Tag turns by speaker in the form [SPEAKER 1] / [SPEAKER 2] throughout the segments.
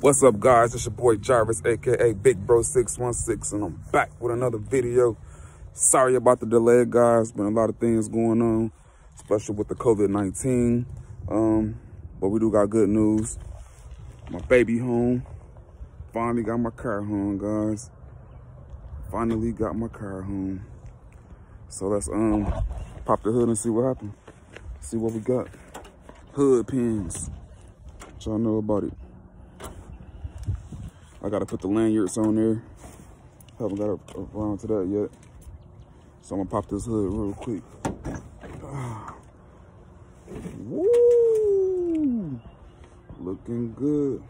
[SPEAKER 1] What's up, guys? It's your boy Jarvis, aka Big Bro 616, and I'm back with another video. Sorry about the delay, guys. Been a lot of things going on, especially with the COVID-19. Um, but we do got good news. My baby home. Finally got my car home, guys. Finally got my car home. So let's um pop the hood and see what happened. See what we got. Hood pins. Y'all know about it? I gotta put the lanyards on there. Haven't got around to that yet. So I'm gonna pop this hood real quick. Woo! Looking good.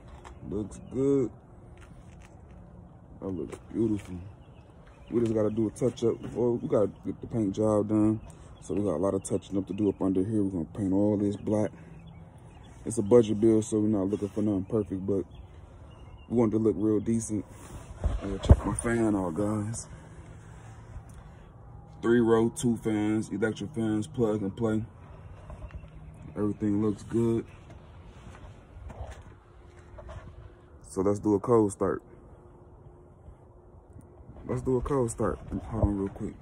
[SPEAKER 1] Looks good. That looks beautiful. We just gotta do a touch up. Well, we gotta get the paint job done. So we got a lot of touching up to do up under here. We're gonna paint all this black. It's a budget bill, so we're not looking for nothing perfect, but wanted to look real decent. And check my fan out, guys. Three row, two fans, electric fans, plug and play. Everything looks good. So let's do a cold start. Let's do a cold start. Hold on real quick.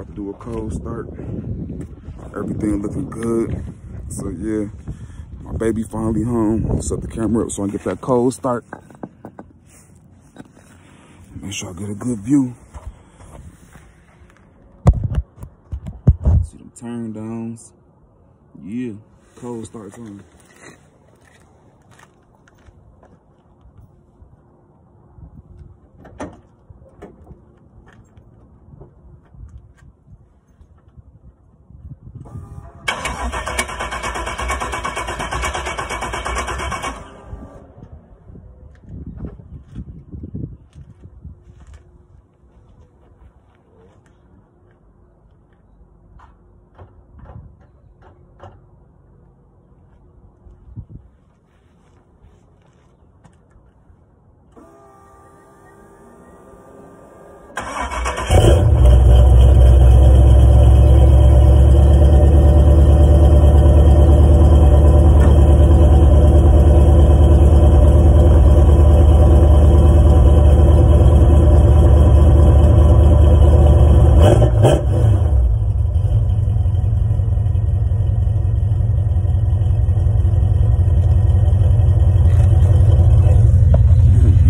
[SPEAKER 1] About to do a cold start. Everything looking good. So yeah, my baby finally home. Set the camera up so I can get that cold start. Make sure I get a good view. See them turn downs. Yeah, cold starts on.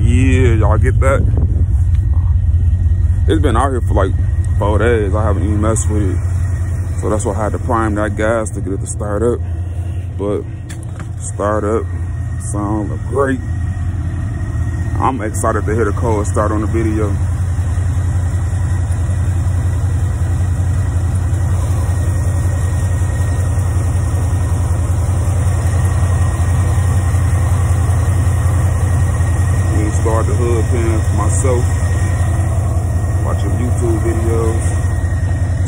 [SPEAKER 1] Yeah, y'all get that? It's been out here for like four days. I haven't even messed with it. So that's why I had to prime that gas to get it to start up. But start up, sound look great. I'm excited to hit a cold start on the video. Installed the hood pins myself, watching YouTube videos.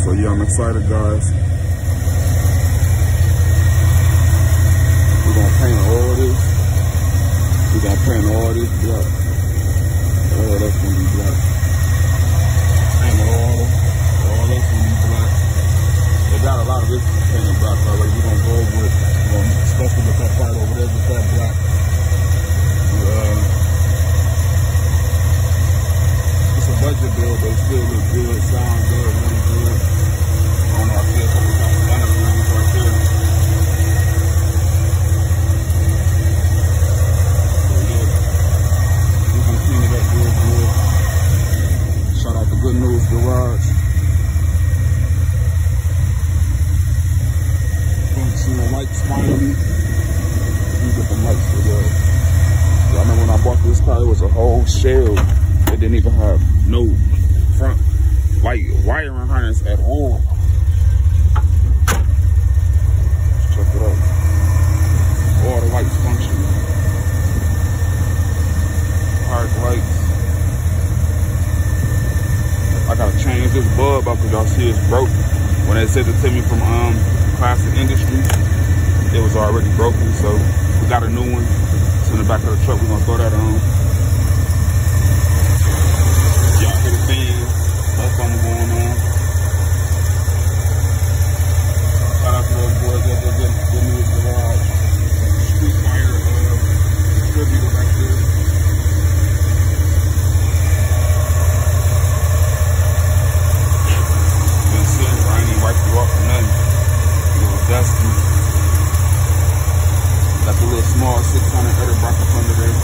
[SPEAKER 1] So yeah, I'm excited, guys. We're gonna paint all this. We're gonna paint all this black. All that's gonna be black. Paint all, all that's gonna be black. They got a lot of this painted black already. We're gonna go over it. We're gonna stuff it with that part over there with that black. Uh, it's a budget bill, but it still look good, sound good, look good. I don't know, I feel some kind of energy right there. So yeah, we're gonna clean it up real good. Shout out to Good News Garage. Gonna see the lights finally. Let me get the lights for you. I remember when I bought this car, was a whole shell. It didn't even have no front like wiring harness at all. Check it out. All the lights function. Park lights. I gotta change this bulb up because y'all see it's broke. When they sent it to me from um Classic Industries, it was already broken, so we got a new one. In the back of the truck. We're gonna throw that on. Y'all hear the fans. That's something going on. Shout out to those boys at the Good News Garage. Street Fire uh, distributor back there. Been sitting, I ain't even wiped you off or nothing. A little dusty. Got the little small 600 header back up under there.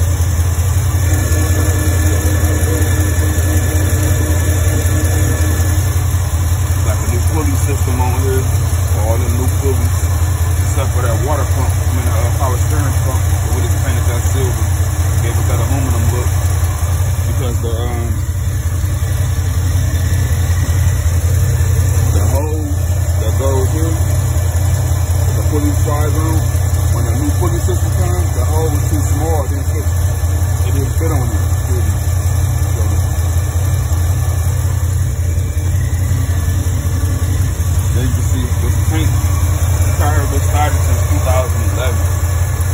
[SPEAKER 1] Got the new pulley system on here. All the new pulleys. Except for that water pump. I mean, uh, power steering pump. But we just painted that silver. Gave it that aluminum look. Because the, um, the hose that goes here, the pulley slides on, when the new system comes, the hole was too small. It didn't fit. It didn't fit on it. So, There you can see this paint tire was started since 2011.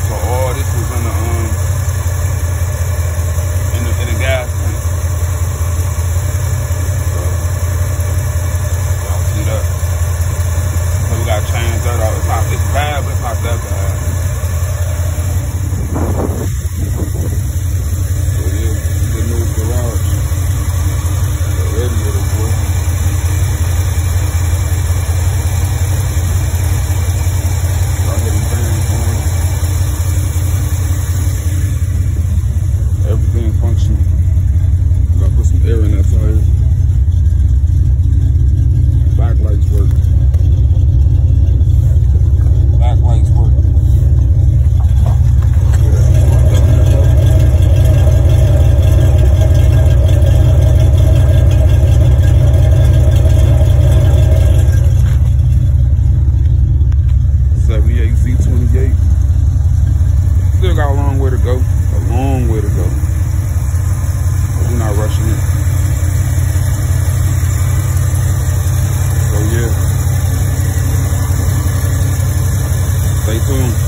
[SPEAKER 1] So all this was in the um in the in the gas tank. So y'all see that? So we gotta change that out. It's not it's bad, but it's not that bad. So yeah, the new garage. Ready with it, boy. Start hitting fans on. Everything's functional. Gotta put some air in that tire. Backlights work. Backlights work. Seventy-eight Z twenty-eight. Still got a long way to go. A long way to go. But we're not rushing it. So yeah. Stay tuned.